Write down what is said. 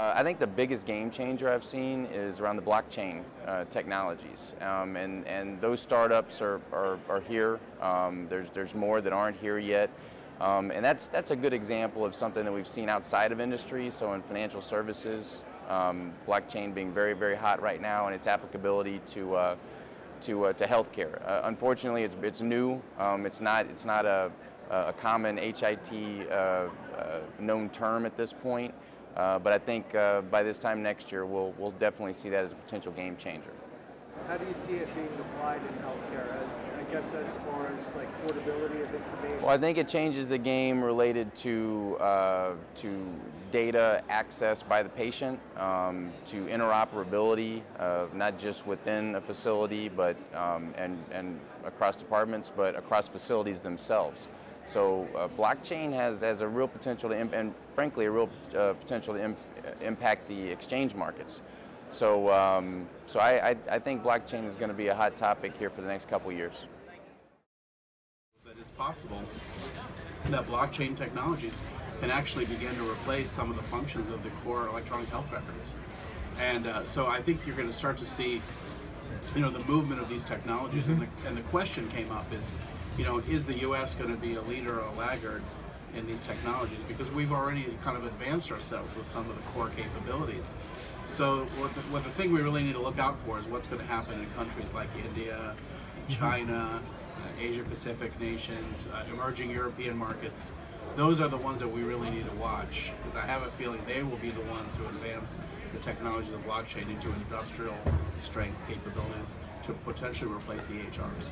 Uh, I think the biggest game changer I've seen is around the blockchain uh, technologies, um, and and those startups are are, are here. Um, there's there's more that aren't here yet, um, and that's that's a good example of something that we've seen outside of industry. So in financial services, um, blockchain being very very hot right now, and its applicability to uh, to uh, to healthcare. Uh, unfortunately, it's it's new. Um, it's not it's not a a common HIT uh, known term at this point. Uh, but I think uh, by this time next year, we'll, we'll definitely see that as a potential game changer. How do you see it being applied in healthcare? As I guess as far as like portability of information. Well, I think it changes the game related to uh, to data access by the patient, um, to interoperability, uh, not just within a facility, but um, and and across departments, but across facilities themselves. So uh, blockchain has, has a real potential to, and frankly, a real uh, potential to impact the exchange markets. So, um, so I, I, I, think blockchain is going to be a hot topic here for the next couple years. That it's possible that blockchain technologies can actually begin to replace some of the functions of the core electronic health records. And uh, so I think you're going to start to see, you know, the movement of these technologies. Mm -hmm. And, the, and the question came up is, you know, is the U.S. going to be a leader or a laggard in these technologies? Because we've already kind of advanced ourselves with some of the core capabilities. So what the, what the thing we really need to look out for is what's going to happen in countries like India, mm-hmm. China, uh, Asia Pacific nations, uh, emerging European markets. Those are the ones that we really need to watch because I have a feeling they will be the ones who advance the technology of blockchain into industrial strength capabilities to potentially replace EHRs.